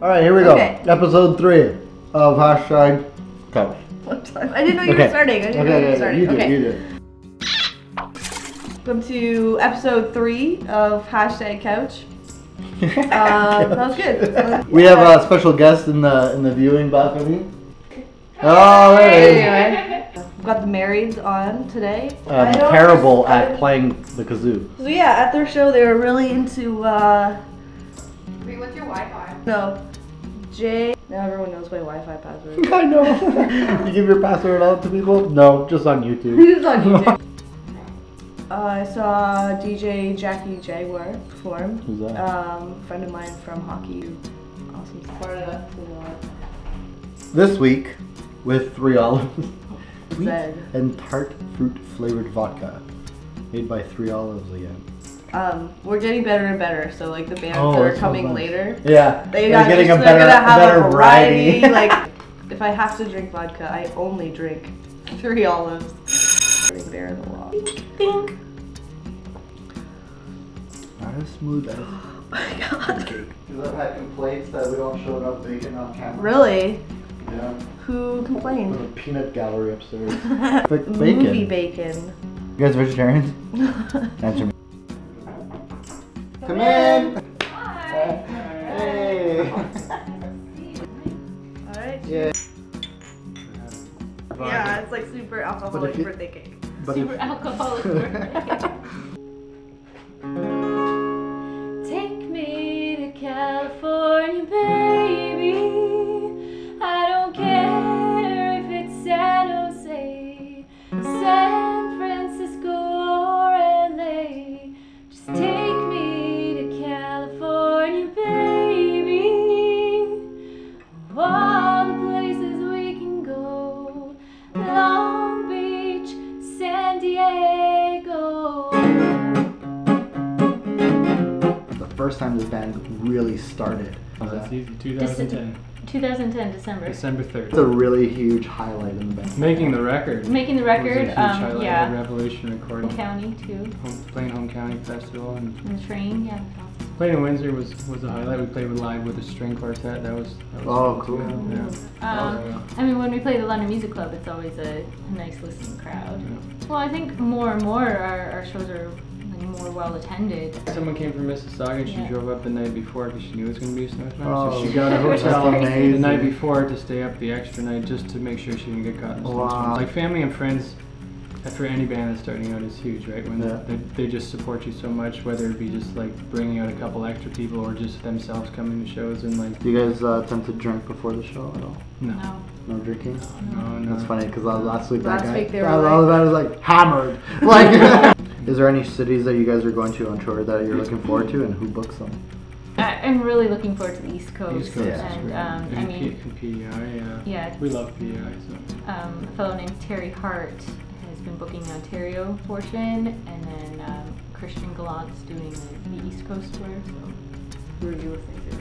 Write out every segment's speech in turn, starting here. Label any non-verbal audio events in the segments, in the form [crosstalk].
All right, here we go. Okay. Episode three of hashtag couch. I didn't know you Okay. were starting. I didn't know you were Okay, okay, starting. you do, okay. you do. Welcome to episode three of hashtag couch. [laughs] Um, that was good. We have a special guest in the in the viewing balcony. Oh, there it is. Anyway, we've got the marrieds on today. Um, I don't terrible at playing the kazoo. So yeah, at their show they were really into uh Wait, what's your Wi-Fi? no J. Now everyone knows my Wi-Fi password. [laughs] I know. [laughs] you give your password out to people? No, just on YouTube. [laughs] It's on YouTube. Uh, I saw DJ Jackie Jaguar perform. Who's that? Um, friend of mine from hockey. Awesome. Florida. This week, with three olives, sweet and tart fruit flavored vodka, made by Three Olives again. Um, we're getting better and better. So like the bands Oh, that are coming nice. later, Yeah, they they're got getting a better, gonna have better a variety. variety. [laughs] like [laughs] if I have to drink vodka, I only drink [laughs] three olives. Sitting there in the wall. Think. Not as smooth as [gasps] Oh my god. Because I've had complaints that we don't show enough bacon on camera. Really? Yeah. Who complained? There's a peanut gallery upstairs. But bacon. Movie bacon. You guys vegetarians? Answer me. Come in. Hey. Alright. Yeah. Yeah, it's like super alcoholic you- birthday cake. But if, Super alcoholic birthday. [laughs] Take me to California, baby. First time this band really started. Oh, was that's that- easy. 2010, 2010 December. December It's a really huge highlight in the band. Making the record. Making the was a record, huge um, highlight yeah. of Revolution recording. Home County too. Home, playing Home County Festival and And the train, yeah. playing in Windsor was, was a highlight. We played with live with a string quartet. That was. That was Oh, fun, cool. Yeah. Um, I mean, when we play the London Music Club, it's always a, a nice listening crowd. Well, I think more and more our, our shows are like, more well attended. Someone came from Mississauga. And she Yeah. drove up the night before because she knew it was going to be a snowstorm. Oh, so she got a hotel amazing. the night before to stay up the extra night just to make sure she didn't get caught in the Wow. snowstorm. Like family and friends, uh, for any band that's starting out, is huge, right? When Yeah. they, they just support you so much, whether it be just like bringing out a couple extra people or just themselves coming to shows and like, Do you guys uh, tend to drink before the show at all? no, No. No drinking? no, no. That's funny because last week Last that guy, week they were that like- other band was like hammered. [laughs] Like, [laughs] is there any cities that you guys are going to on tour that you're looking forward to, and who books them? I, I'm really looking forward to the East Coast. East Coast Yeah. And, great. um, I mean, P- and PEI, yeah. yeah, We love PEI, so. um, a fellow named Terry Hart has been booking the Ontario portion, and then um, Christian Gallant's doing the, the East Coast tour. So, who are you listening to?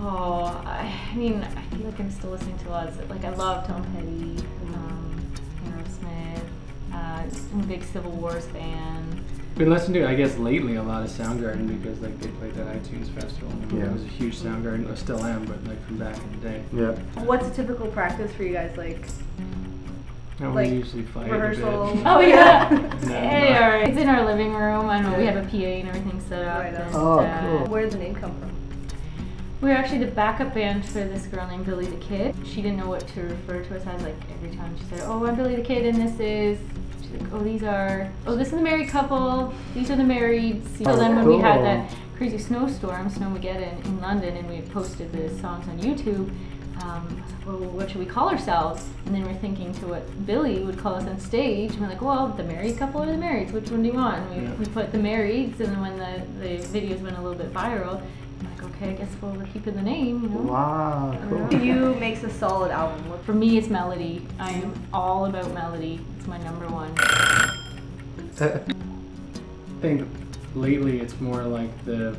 Oh, I, I mean, I feel like I'm still listening to lots. Of, like I love Tom Petty, um, Aerosmith. Uh, I'm a big Civil Wars fan. Been listening to, I guess, lately a lot of Soundgarden because like they played that iTunes festival. And Yeah. I was a huge Soundgarden, I still am, but like from back in the day. Yeah. What's a typical practice for you guys? Like And Like, we usually fight rehearsal? a bit. [laughs] Oh yeah. No, hey, no. alright. It's in our living room. I know we have a PA and everything set up. Right and, Oh, uh, cool. where did the name come from? We're actually the backup band for this girl named Billy the Kid. She didn't know what to refer to us as. Like every time she said, "Oh, I'm Billy the Kid, and this is," she's like, "Oh, these are. Oh, this is the married couple. These are the marrieds." So Oh, then when we had that crazy snowstorm, Snowmageddon in London, and we had posted the songs on YouTube. Um, I was like, well, what should we call ourselves? And then we're thinking to what Billy would call us on stage. And we're like, well, the married couple or the marrieds? Which one do you want? And we, Yeah. we put the marrieds, and then when the, the videos went a little bit viral, like, okay, I guess we'll keep keeping the name, you know? Wow, To cool. you makes a solid album. What For me, it's melody. I'm all about melody. It's my number one. I think lately it's more like the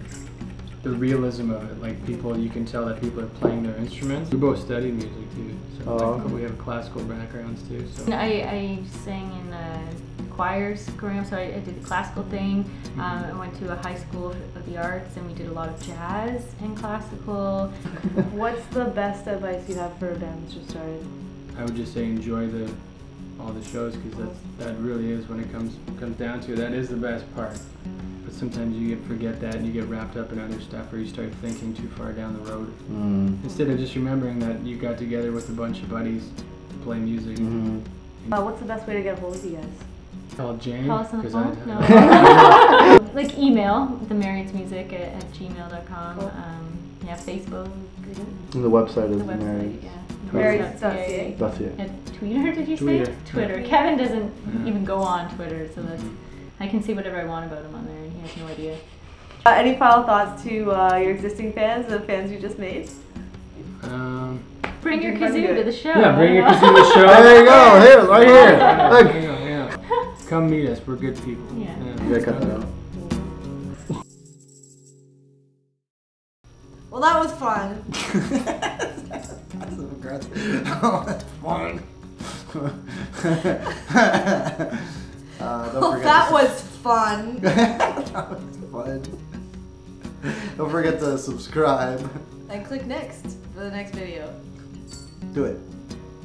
the realism of it. Like people, you can tell that people are playing their instruments. We both studied music too, so Oh, like, okay. we have classical backgrounds too. So I, I sang in uh, choirs growing up, so I, I did the classical thing. Um, I went to a high school of the arts, and we did a lot of jazz and classical. [laughs] What's the best advice you have for a band that's just started? I would just say enjoy the all the shows because that's that really is when it comes comes down to it. That is the best part. But sometimes you get forget that and you get wrapped up in other stuff, or you start thinking too far down the road. Mm. Instead of just remembering that you got together with a bunch of buddies to play music. Mhm. Uh, what's the best way to get a hold of you guys? Call Jane. Call us on the phone? No. [laughs] [laughs] like email, the Marrieds Music at, at gmail.com. Cool. Um, yeah, Facebook. And the website is The website, Mary. yeah. Marrieds.ca. That's it. At Twitter, did you Twitter. say? Twitter. Yeah. Kevin doesn't Mhm. even go on Twitter, so that's Mhm. I can see whatever I want about him on there, and he has no idea. Uh, any final thoughts to uh, your existing fans, the fans you just made? Um, Bring your You're kazoo to the show. yeah, bring your [laughs] kazoo to the show. There you go. Here, right here. Look. yeah, yeah. Come meet us. We're good people. Yeah. You gotta cut that out. Well, that was fun. That's so aggressive. Oh, that's fun. uh, don't Well, forget that was fun. [laughs] [laughs] fun. Don't forget to subscribe. and click next for the next video. Do it.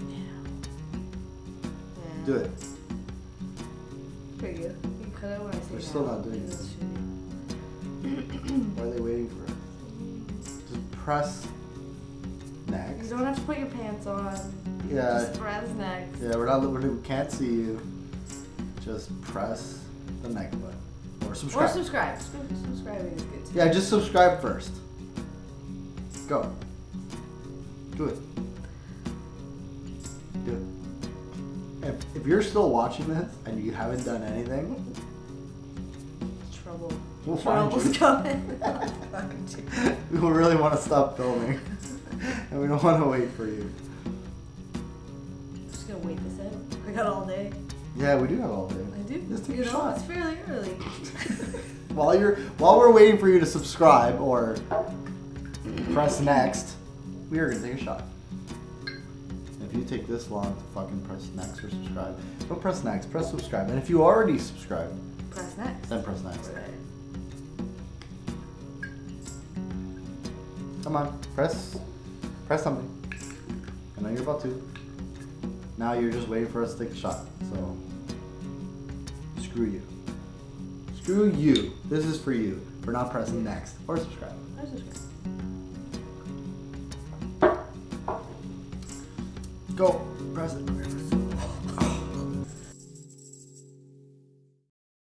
Yeah. Do it. Pretty good. You cut it when I say We're now. still not doing This this. is shitty. Why are they waiting for us? Just press next. You don't have to put your pants on. Yeah. Just press next. Yeah, we're not. We can't see you. Just press the next button or Or subscribe. subscribe. Subscribe- Subscribing is good too. yeah, just subscribe first. Go. Do it. Do it. If, if you're still watching this and you haven't done anything, Trouble. we'll find Trouble's coming. [laughs] [laughs] We really want to stop filming, and we don't want to wait for you. I'm just gonna wait this out. I got all day. Yeah, we do have all day. I do. Just take you a know, shot. it's fairly early. While you're while we're waiting for you to subscribe or press next, we are gonna take a shot. If you take this long to fucking press next or subscribe, don't press next, press subscribe. And if you already subscribed, Press next. then press next. Come on, press press something. I know you're about to. Now you're just waiting for us to take a shot. So screw you. Screw you. This is for you for not pressing next or subscribe. I subscribe. Go. Press it.